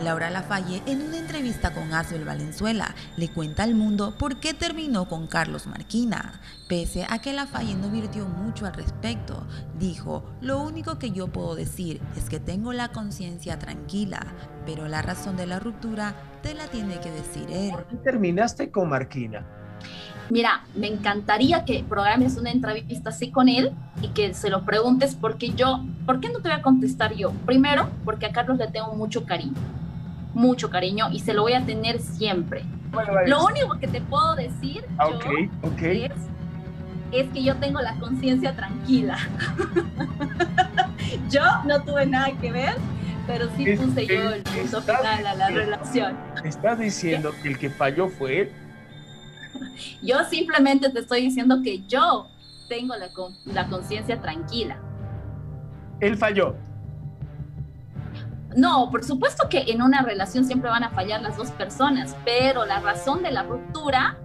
Laura Lafalle, en una entrevista con Asbel Valenzuela, le cuenta al mundo por qué terminó con Carlos Marquina. Pese a que Lafalle no virtió mucho al respecto, dijo, lo único que yo puedo decir es que tengo la conciencia tranquila, pero la razón de la ruptura te la tiene que decir él. ¿Por qué terminaste con Marquina? Mira, me encantaría que programes una entrevista así con él y que se lo preguntes porque yo, ¿por qué no te voy a contestar yo? Primero, porque a Carlos le tengo mucho cariño mucho cariño y se lo voy a tener siempre. lo único que te puedo decir ah, Es, es, que yo tengo la conciencia tranquila. yo no tuve nada que ver, pero sí puse yo el punto final a la relación. ¿Estás diciendo que el que falló fue él? Yo simplemente te estoy diciendo que yo tengo la, la conciencia tranquila. Él falló. No, por supuesto que en una relación siempre van a fallar las dos personas, pero la razón de la ruptura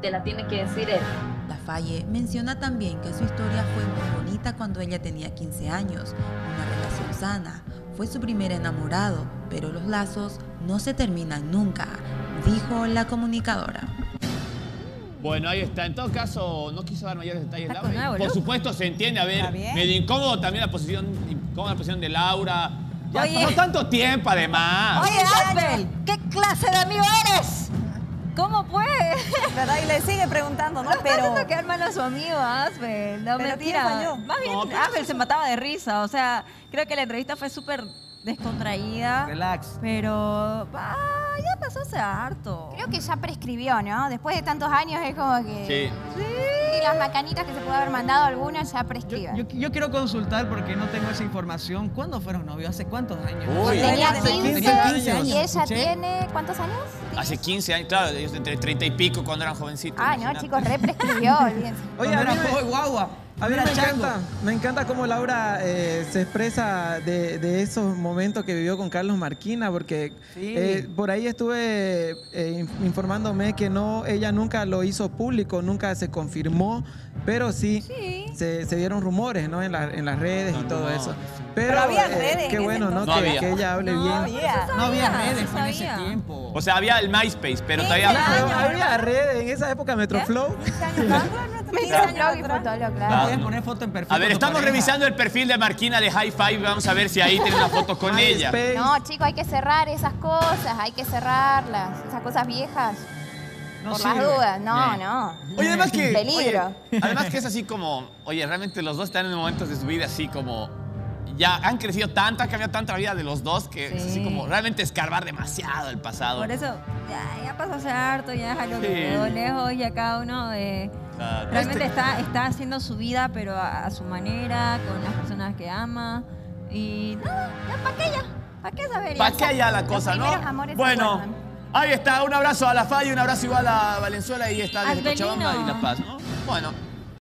te la tiene que decir él. La Falle menciona también que su historia fue muy bonita cuando ella tenía 15 años, una relación sana. Fue su primer enamorado, pero los lazos no se terminan nunca, dijo la comunicadora. Bueno, ahí está. En todo caso, no quiso dar mayores detalles Laura. Por supuesto, se entiende. A ver, medio incómodo también la posición, incómoda la posición de Laura ya Oye. tanto tiempo, además. Oye, Asbel, ¿qué clase de amigo eres? ¿Cómo puede? ¿Verdad? Y le sigue preguntando, ¿no? Pero... No que mal a su amigo, Asbel. No, ¿Pero mentira. Más bien, Asbel se mataba de risa. O sea, creo que la entrevista fue súper descontraída. Relax. Pero... ya pasó hace harto. Creo que ya prescribió, ¿no? Después de tantos años es como que... Sí. Sí. Las macanitas que se pudo haber mandado algunas ya prescriben. Yo, quiero consultar porque no tengo esa información. ¿Cuándo fueron novios? ¿Hace cuántos años? Uy, tenía 15, años. ¿Y ella tiene cuántos años? Hace 15 años, claro, ellos entre 30 y pico cuando eran jovencitos. Ah, no, chicos, re prescribió, Oye, a mí me... guagua. A mí me encanta, me encanta cómo Laura eh, se expresa de, esos momentos que vivió con Carlos Marquina, porque eh, por ahí estuve eh, informándome que no, ella nunca lo hizo público, nunca se confirmó, pero sí, Se, dieron rumores ¿no? en, las redes y todo eso. Pero, había redes. Qué bueno, ¿no? Que, ella hable bien. no había redes en ese tiempo. O sea, había el MySpace, pero todavía. había redes en esa época, Metroflow. A ver, estamos revisando el perfil de Marquina de High Five. Vamos a ver si ahí tiene una foto con ella. No, chicos, hay que cerrar esas cosas. Hay que cerrarlas. Esas cosas viejas. No Por las dudas, no, no. Oye, además que. Peligro. además que es así como. Oye, realmente los dos están en momentos de su vida así como ya han crecido tanto, ha cambiado tanto la vida de los dos que es así como realmente escarbar demasiado el pasado. Por eso, ya, ya pasó hace harto, ya déjalo que quedó lejos, ya cada uno eh, realmente este está, está haciendo su vida, pero a, su manera, con las personas que ama. Y nada, ya para qué ya, para qué saber. ¿Para qué ya la cosa, no? Bueno, ahí está, un abrazo a la Falla, un abrazo igual a Valenzuela y está desde Cochabamba y La Paz, ¿no? Bueno.